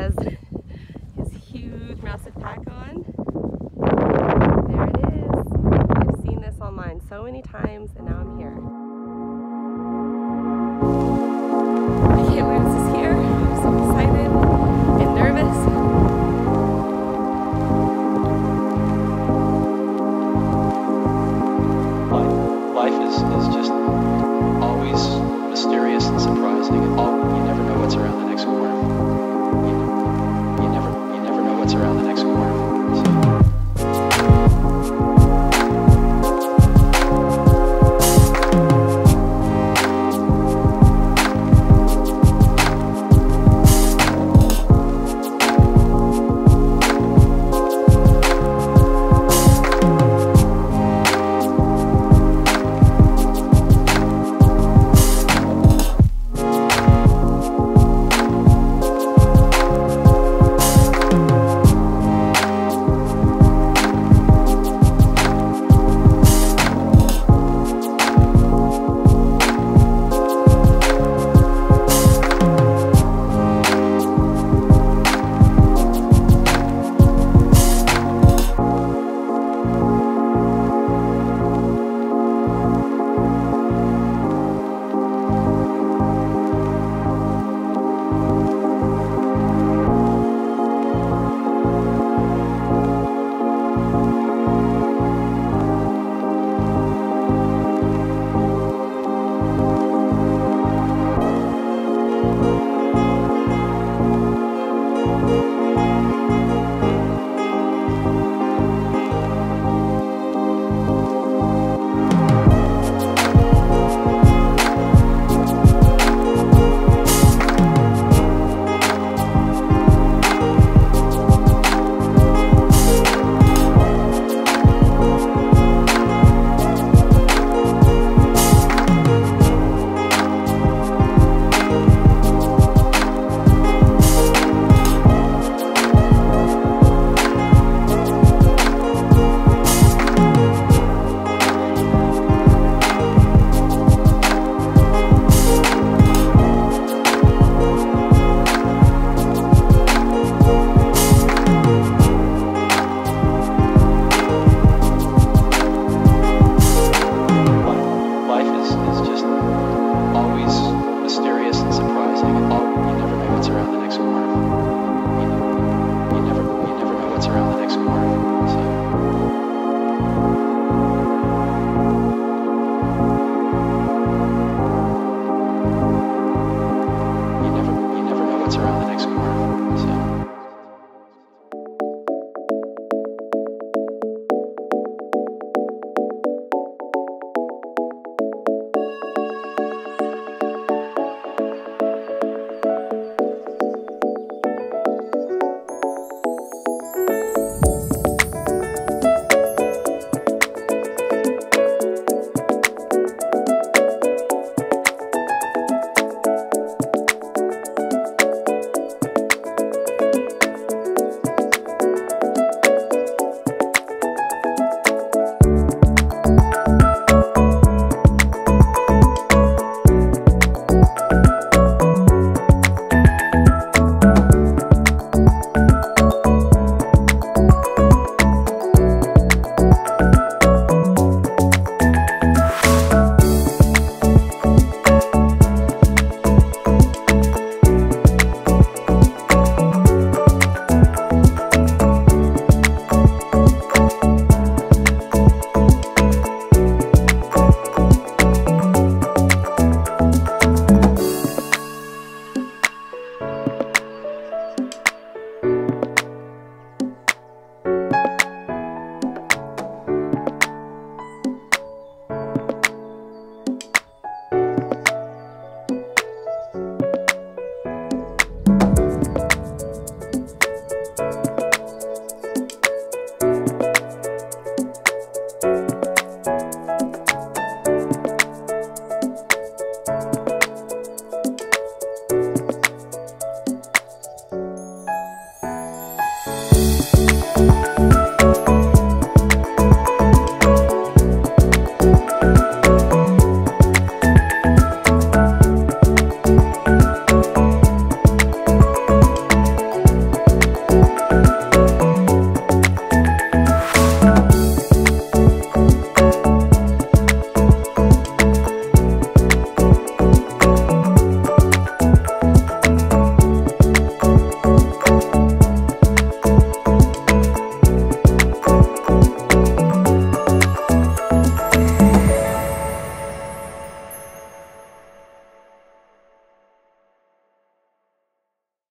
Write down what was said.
has his huge massive pack on. There it is. I've seen this online so many times and now I'm here. I can't believe this is here. I'm so excited and nervous. Life, life is, is just always mysterious and surprising.